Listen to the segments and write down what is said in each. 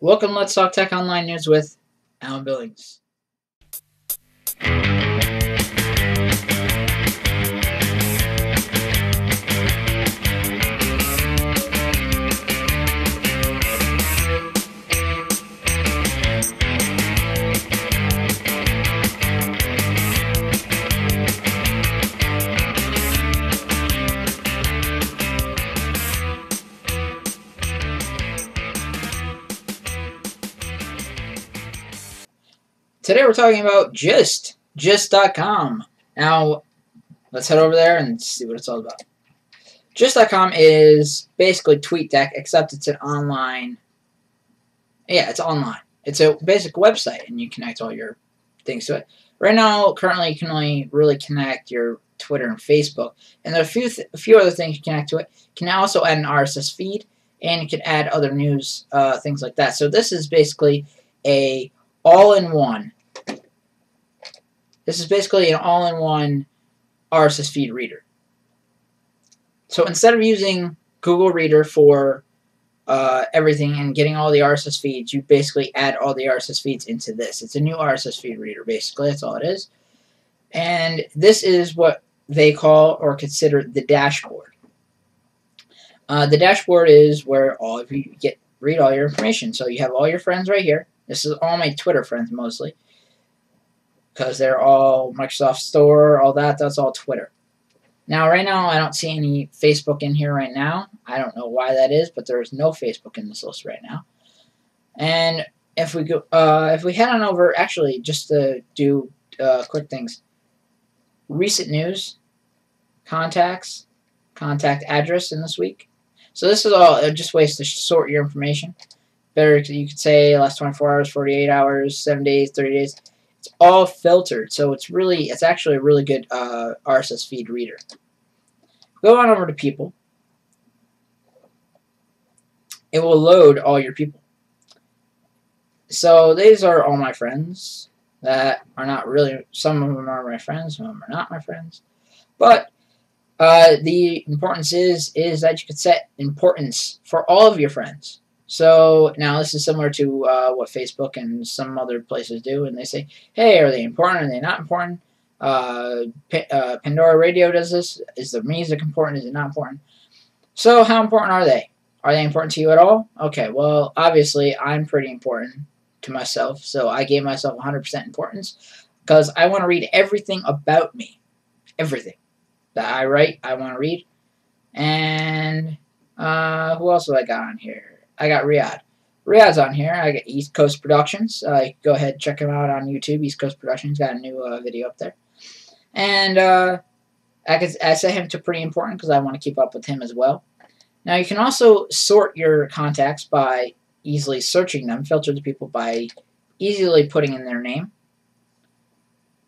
Welcome, Let's Talk Tech Online News with Alan Billings. Today we're talking about Gist, Gist.com. Now, let's head over there and see what it's all about. Gist.com is basically TweetDeck, except it's an online. Yeah, it's online. It's a basic website, and you connect all your things to it. Right now, currently, you can only really connect your Twitter and Facebook, and there are a few a few other things you connect to it. You can also add an RSS feed, and you can add other news, uh, things like that. So this is basically a all-in-one this is basically an all-in-one RSS feed reader. So instead of using Google Reader for uh, everything and getting all the RSS feeds, you basically add all the RSS feeds into this. It's a new RSS feed reader, basically. That's all it is. And this is what they call or consider the dashboard. Uh, the dashboard is where all of you get read all your information. So you have all your friends right here. This is all my Twitter friends mostly because they're all Microsoft Store, all that. That's all Twitter. Now, right now, I don't see any Facebook in here right now. I don't know why that is, but there is no Facebook in this list right now. And if we go, uh, if we head on over, actually, just to do uh, quick things, recent news, contacts, contact address in this week. So this is all just ways to sort your information. Better, you could say last 24 hours, 48 hours, 7 days, 30 days it's all filtered, so it's really, it's actually a really good uh, RSS feed reader. Go on over to people. It will load all your people. So these are all my friends that are not really, some of them are my friends, some of them are not my friends. But uh, the importance is, is that you could set importance for all of your friends. So now this is similar to uh, what Facebook and some other places do, and they say, hey, are they important? Are they not important? Uh, uh, Pandora Radio does this. Is the music important? Is it not important? So how important are they? Are they important to you at all? Okay, well, obviously I'm pretty important to myself, so I gave myself 100% importance because I want to read everything about me. Everything that I write, I want to read. And uh, who else have I got on here? I got Riyadh. Riyadh's on here. I got East Coast Productions. Uh, go ahead check him out on YouTube. East Coast Productions got a new uh, video up there. And uh, I, could, I set him to pretty important because I want to keep up with him as well. Now you can also sort your contacts by easily searching them, filter the people by easily putting in their name.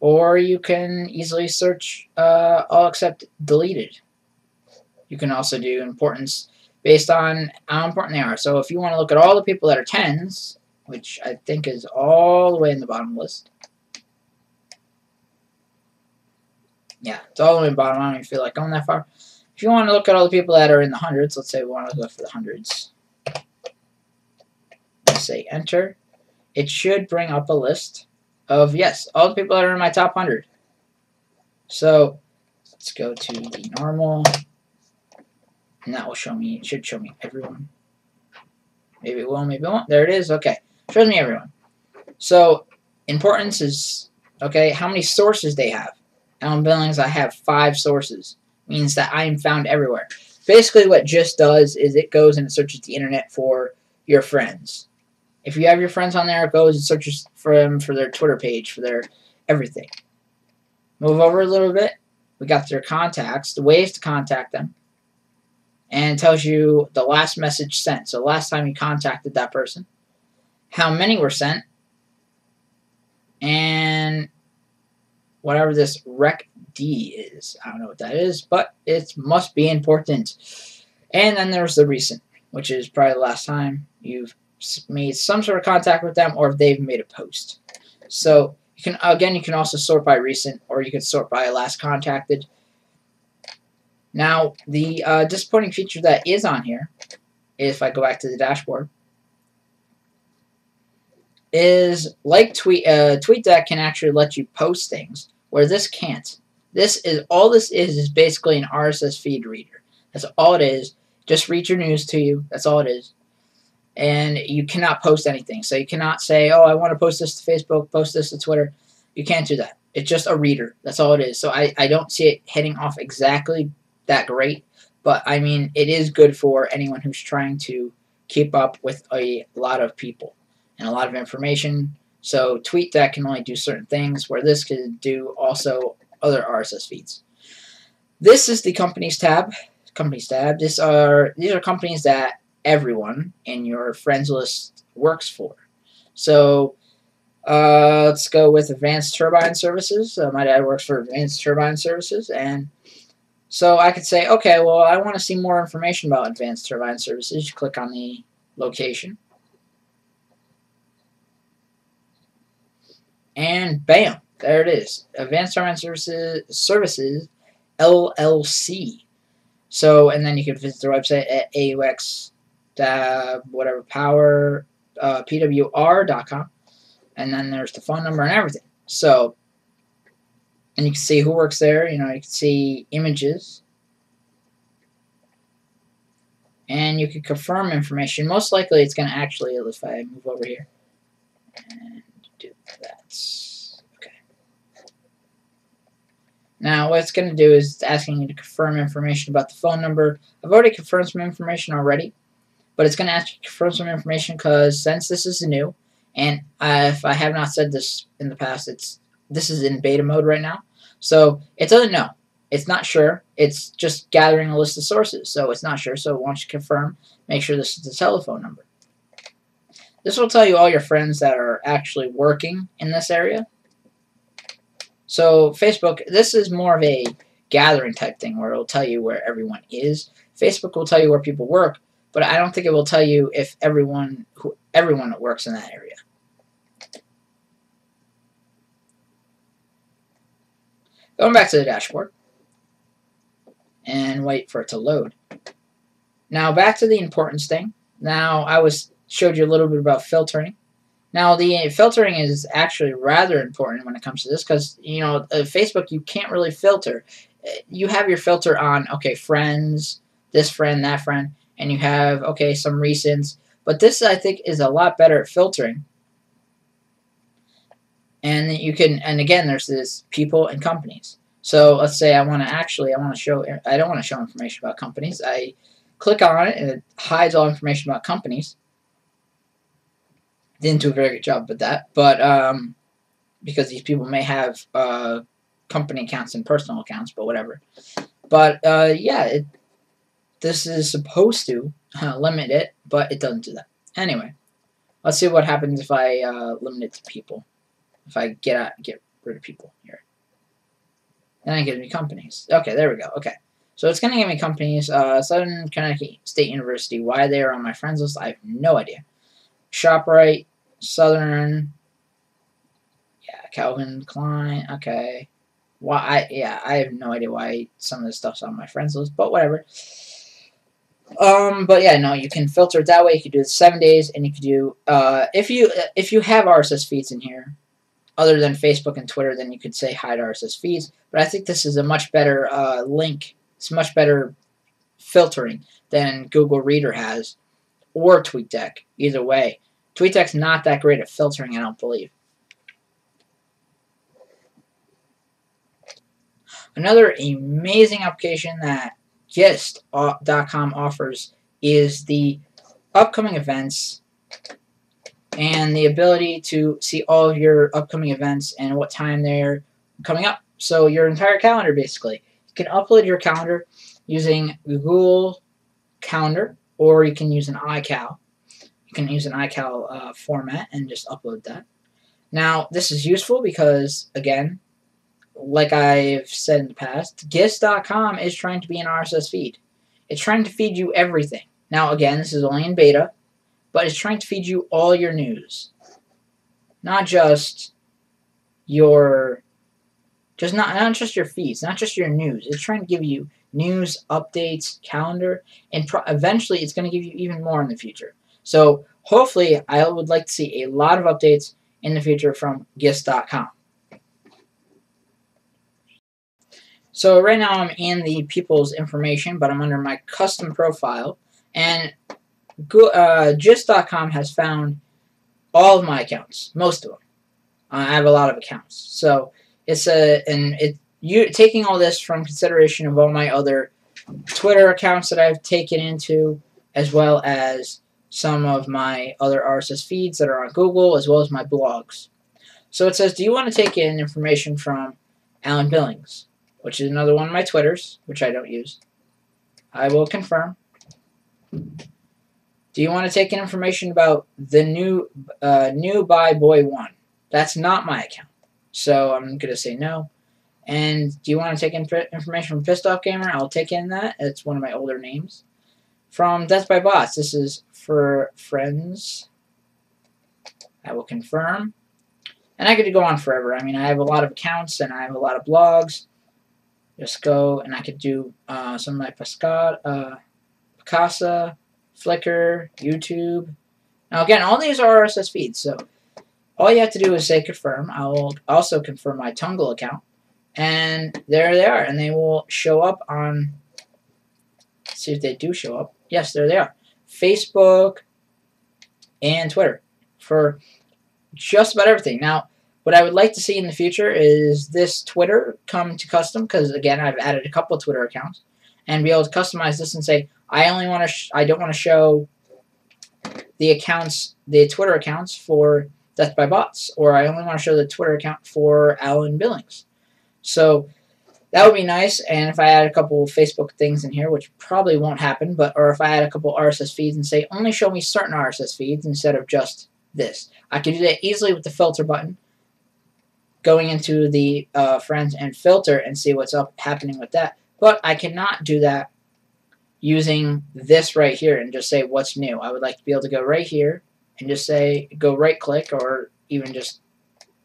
Or you can easily search uh, all except deleted. You can also do importance based on how important they are. So if you want to look at all the people that are 10s, which I think is all the way in the bottom list. Yeah, it's all the way in the bottom. I don't even feel like going that far. If you want to look at all the people that are in the hundreds, let's say we want to go for the hundreds. Let's say enter. It should bring up a list of, yes, all the people that are in my top 100. So let's go to the normal. And that will show me, it should show me everyone. Maybe it will, maybe it won't. There it is. Okay. Shows me everyone. So, importance is, okay, how many sources they have. Alan Billings, I have five sources. Means that I am found everywhere. Basically, what Gist does is it goes and it searches the internet for your friends. If you have your friends on there, it goes and searches for them for their Twitter page, for their everything. Move over a little bit. We got their contacts, the ways to contact them and tells you the last message sent. So last time you contacted that person, how many were sent, and whatever this rec D is. I don't know what that is, but it must be important. And then there's the recent, which is probably the last time you've made some sort of contact with them or if they've made a post. So you can again you can also sort by recent or you can sort by last contacted now, the uh, disappointing feature that is on here, if I go back to the dashboard, is like Tweet uh, TweetDeck can actually let you post things where this can't. This is all this is is basically an RSS feed reader. That's all it is. Just read your news to you. That's all it is. And you cannot post anything. So you cannot say, "Oh, I want to post this to Facebook, post this to Twitter." You can't do that. It's just a reader. That's all it is. So I, I don't see it heading off exactly that great. But I mean, it is good for anyone who's trying to keep up with a lot of people and a lot of information. So TweetDeck can only do certain things, where this can do also other RSS feeds. This is the companies tab. Companies tab. These are these are companies that everyone in your friends list works for. So uh, let's go with Advanced Turbine Services. Uh, my dad works for Advanced Turbine Services, and so I could say, okay, well, I want to see more information about Advanced Turbine Services. You click on the location. And bam, there it is. Advanced Turbine Services, Services LLC. So, and then you can visit their website at AUX, whatever, power, uh, PWR.com. And then there's the phone number and everything. So, and you can see who works there. You know, you can see images. And you can confirm information. Most likely it's going to actually, if I move over here and do that. Okay. Now what it's going to do is it's asking you to confirm information about the phone number. I've already confirmed some information already. But it's going to ask you to confirm some information because since this is new, and I, if I have not said this in the past, it's this is in beta mode right now. So it doesn't know. It's not sure. It's just gathering a list of sources. So it's not sure. So once you confirm, make sure this is the telephone number. This will tell you all your friends that are actually working in this area. So Facebook, this is more of a gathering type thing where it'll tell you where everyone is. Facebook will tell you where people work, but I don't think it will tell you if everyone who everyone that works in that area. Going back to the dashboard and wait for it to load. Now back to the importance thing. Now I was showed you a little bit about filtering. Now the filtering is actually rather important when it comes to this because you know uh, Facebook you can't really filter. Uh, you have your filter on okay friends, this friend, that friend, and you have okay some recents. But this I think is a lot better at filtering and you can and again there's this people and companies. So let's say I want to actually I want to show I don't want to show information about companies. I click on it and it hides all information about companies. Didn't do a very good job with that but um, because these people may have uh, company accounts and personal accounts but whatever. But uh, yeah it, this is supposed to uh, limit it but it doesn't do that. Anyway let's see what happens if I uh, limit it to people if I get out, get rid of people here. Then it gives me companies. Okay, there we go. Okay. So it's going to give me companies. Uh, Southern Connecticut State University. Why they are on my friends list, I have no idea. ShopRite, Southern, yeah, Calvin Klein. Okay. Why? I, yeah, I have no idea why some of this stuff's on my friends list, but whatever. Um, but yeah, no, you can filter it that way. You can do it seven days, and you can do uh, if you if you have RSS feeds in here, other than Facebook and Twitter, then you could say hide RSS feeds. But I think this is a much better uh, link. It's much better filtering than Google Reader has or TweetDeck. Either way, TweetDeck's not that great at filtering, I don't believe. Another amazing application that Gist.com offers is the upcoming events and the ability to see all of your upcoming events and what time they're coming up. So your entire calendar, basically. You can upload your calendar using Google Calendar, or you can use an iCal. You can use an iCal uh, format and just upload that. Now, this is useful because, again, like I've said in the past, Gist.com is trying to be an RSS feed. It's trying to feed you everything. Now, again, this is only in beta, but it's trying to feed you all your news. Not just your just not not just your feeds, not just your news. It's trying to give you news, updates, calendar, and eventually it's going to give you even more in the future. So hopefully I would like to see a lot of updates in the future from Gist.com. So right now I'm in the people's information, but I'm under my custom profile, and uh, Gist.com has found all of my accounts, most of them. I have a lot of accounts, so it's a and it you taking all this from consideration of all my other Twitter accounts that I've taken into, as well as some of my other RSS feeds that are on Google, as well as my blogs. So it says, do you want to take in information from Alan Billings? which is another one of my Twitters, which I don't use. I will confirm. Do you want to take in information about the new uh, new by boy one? That's not my account, so I'm gonna say no. And do you want to take in information from Pissed Off Gamer? I'll take in that. It's one of my older names. From Death by Bots, this is for friends. I will confirm. And I could go on forever. I mean, I have a lot of accounts and I have a lot of blogs just go and I could do uh, some of my Pascal, uh, Picasa, Flickr, YouTube. Now again, all these are RSS feeds, so all you have to do is say confirm. I will also confirm my Tungle account, and there they are, and they will show up on. see if they do show up. Yes, there they are. Facebook and Twitter for just about everything. Now, what I would like to see in the future is this Twitter come to custom because again I've added a couple Twitter accounts and be able to customize this and say I only want to I don't want to show the accounts the Twitter accounts for Death by Bots or I only want to show the Twitter account for Alan Billings. So that would be nice and if I add a couple Facebook things in here which probably won't happen but or if I add a couple RSS feeds and say only show me certain RSS feeds instead of just this. I can do that easily with the filter button going into the uh, friends and filter and see what's up happening with that. But I cannot do that using this right here and just say what's new. I would like to be able to go right here and just say go right click or even just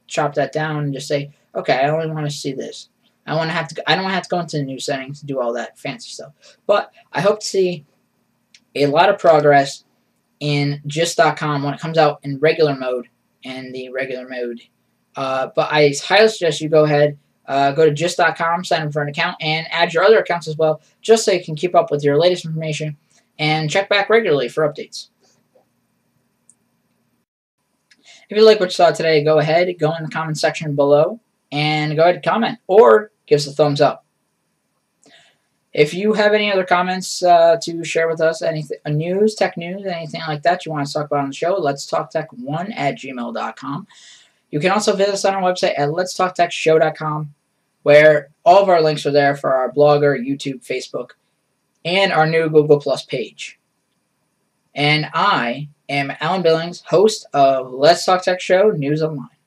chop that down and just say okay I only want to see this. I want to have to I don't have to go into the new settings to do all that fancy stuff. But I hope to see a lot of progress in gist.com when it comes out in regular mode and the regular mode uh, but I highly suggest you go ahead, uh, go to gist.com, sign up for an account, and add your other accounts as well, just so you can keep up with your latest information and check back regularly for updates. If you like what you saw today, go ahead, go in the comment section below, and go ahead and comment, or give us a thumbs up. If you have any other comments uh, to share with us, anything, news, tech news, anything like that you want to talk about on the show, let's talk tech1 at gmail.com. You can also visit us on our website at letstalktechshow.com, where all of our links are there for our blogger, YouTube, Facebook, and our new Google Plus page. And I am Alan Billings, host of Let's Talk Tech Show News Online.